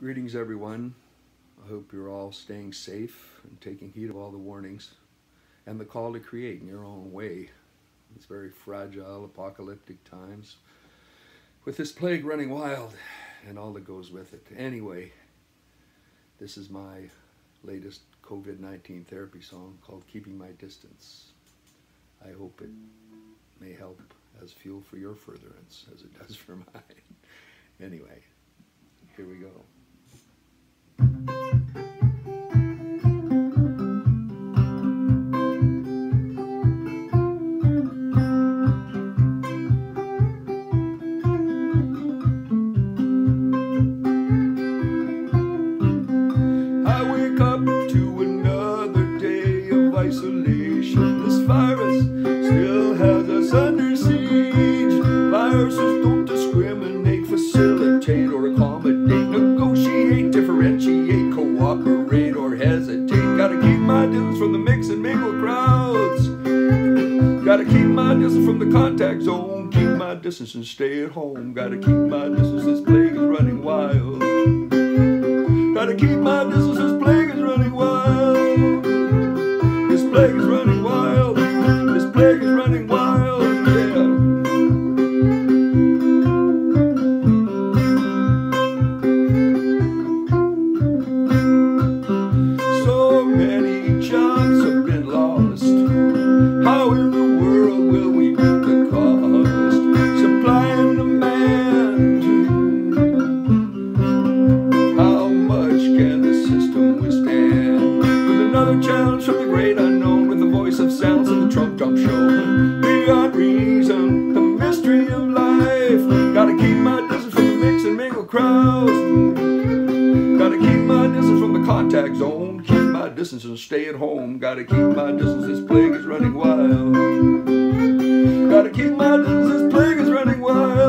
Greetings, everyone. I hope you're all staying safe and taking heed of all the warnings and the call to create in your own way. It's very fragile, apocalyptic times with this plague running wild and all that goes with it. Anyway, this is my latest COVID 19 therapy song called Keeping My Distance. I hope it may help as fuel for your furtherance as it does for mine. Anyway, here we go. Isolation. This virus still has us under siege. Viruses don't discriminate, facilitate, or accommodate, negotiate, differentiate, cooperate, or hesitate. Gotta keep my distance from the mix and mingle crowds. Gotta keep my distance from the contact zone. Keep my distance and stay at home. Gotta keep my distance. This plague is running wild. Another challenge from the great unknown, with the voice of sounds in the Trump Dump Show. Beyond reason, the mystery of life. Gotta keep my distance from the mix and mingle crowds. Gotta keep my distance from the contact zone. Keep my distance and stay at home. Gotta keep my distance, this plague is running wild. Gotta keep my distance, this plague is running wild.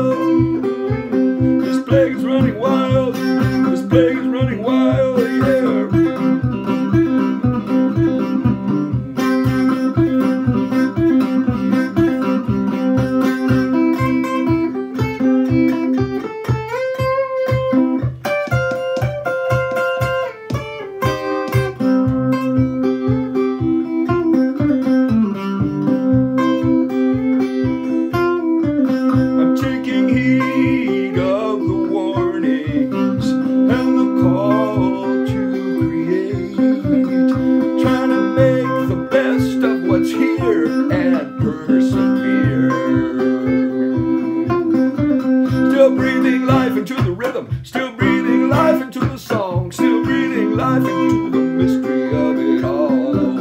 Rhythm, still breathing life into the song, still breathing life into the mystery of it all.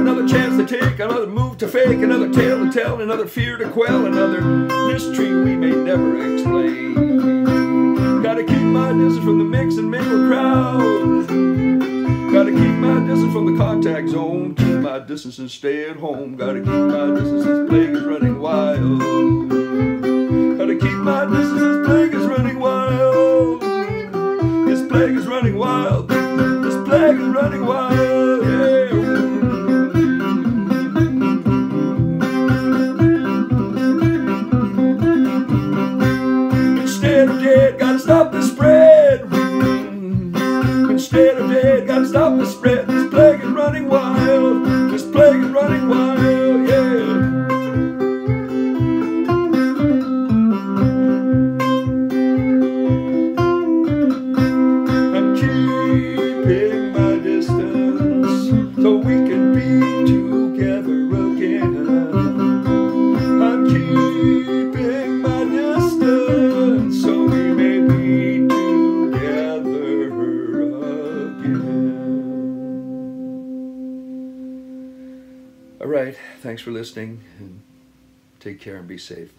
Another chance to take, another move to fake, another tale to tell, another fear to quell, another mystery we may never explain. Gotta keep my distance from the mix and mingle crowd. Gotta keep my distance from the contact zone. Keep my distance and stay at home. Gotta keep my distance, this plague is running wild. Gotta keep my distance, this plague running wild. All right, thanks for listening and take care and be safe.